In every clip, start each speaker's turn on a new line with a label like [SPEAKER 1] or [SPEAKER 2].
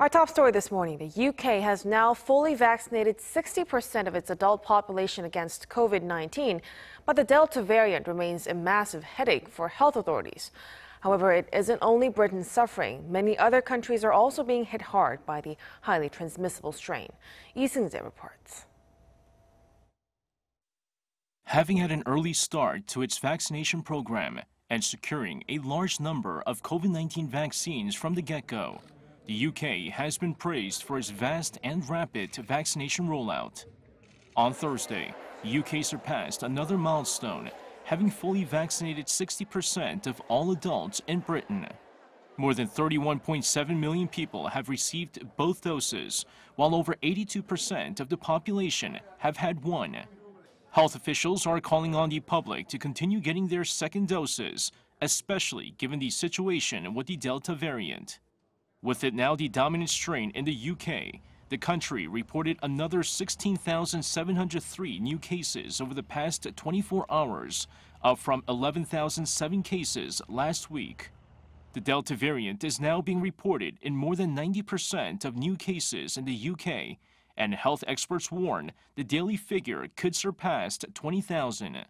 [SPEAKER 1] Our top story this morning the UK has now fully vaccinated 60% of its adult population against COVID 19, but the Delta variant remains a massive headache for health authorities. However, it isn't only Britain suffering. Many other countries are also being hit hard by the highly transmissible strain. Lee Seung-jae reports.
[SPEAKER 2] Having had an early start to its vaccination program and securing a large number of COVID 19 vaccines from the get go, the UK has been praised for its vast and rapid vaccination rollout. On Thursday, the UK surpassed another milestone, having fully vaccinated 60% of all adults in Britain. More than 31.7 million people have received both doses, while over 82% of the population have had one. Health officials are calling on the public to continue getting their second doses, especially given the situation with the Delta variant. With it now the dominant strain in the UK, the country reported another 16,703 new cases over the past 24 hours, up from 11,007 cases last week. The Delta variant is now being reported in more than 90% of new cases in the UK, and health experts warn the daily figure could surpass 20,000.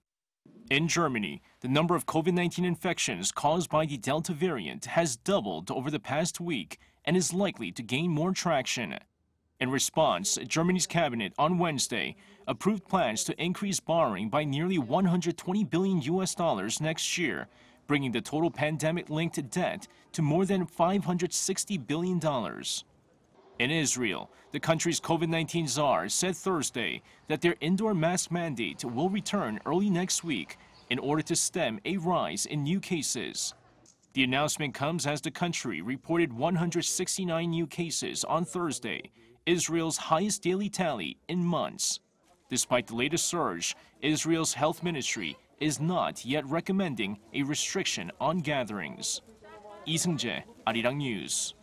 [SPEAKER 2] In Germany, the number of COVID 19 infections caused by the Delta variant has doubled over the past week and is likely to gain more traction. In response, Germany's cabinet on Wednesday approved plans to increase borrowing by nearly 120 billion US dollars next year, bringing the total pandemic-linked debt to more than 560 billion dollars. In Israel, the country's COVID-19 czar said Thursday that their indoor mask mandate will return early next week in order to stem a rise in new cases. The announcement comes as the country reported 169 new cases on Thursday, Israel's highest daily tally in months. Despite the latest surge, Israel's health ministry is not yet recommending a restriction on gatherings. Lee Seung-jae, Arirang News.